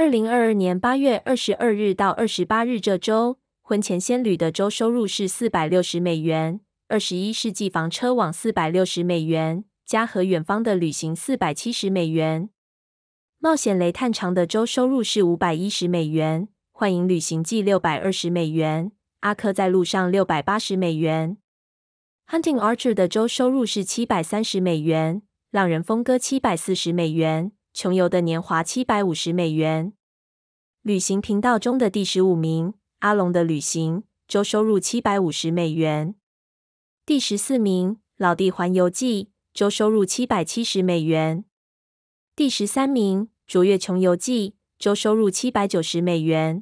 二零二二年八月二十二日到二十八日这周，婚前仙旅的周收入是四百六十美元，二十一世纪房车网四百六十美元，家和远方的旅行四百七十美元，冒险雷探长的周收入是五百一十美元，幻影旅行记六百二十美元，阿克在路上六百八十美元，Hunting Archer 的周收入是七百三十美元，浪人峰哥七百四十美元。穷游的年华七百五十美元。旅行频道中的第十五名，阿龙的旅行周收入七百五十美元。第十四名，老弟环游记周收入七百七十美元。第十三名，卓越穷游记周收入七百九十美元。